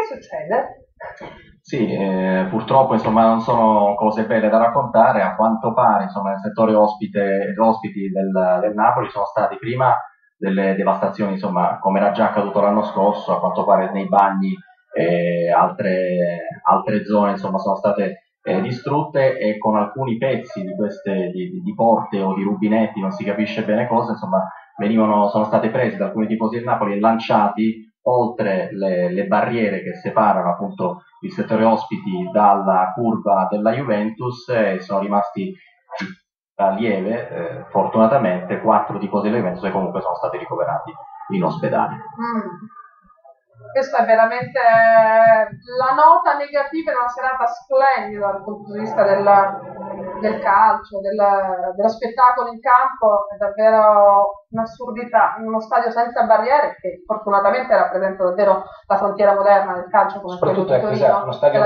che succede? Sì, eh, purtroppo insomma, non sono cose belle da raccontare, a quanto pare insomma, nel settore ospite, ospiti del, del, Napoli sono stati prima delle devastazioni, insomma, come era già accaduto l'anno scorso, a quanto pare nei bagni e altre, altre zone insomma, sono state eh, distrutte e con alcuni pezzi di queste di, di, porte o di rubinetti, non si capisce bene cosa, insomma, venivano, sono state prese da alcuni tifosi del Napoli e lanciati oltre le, le, barriere che separano appunto il settore ospiti dalla curva della Juventus e sono rimasti a lieve, eh, fortunatamente, quattro tifosi della Juventus e comunque sono stati ricoverati in ospedale. Mm. Questa è veramente la nota negativa di una serata splendida dal punto di vista della, del calcio, del, dello spettacolo in campo, è davvero un'assurdità. In uno stadio senza barriere, che fortunatamente rappresenta davvero la frontiera moderna del calcio come Soprattutto quello di Torino, uno stadio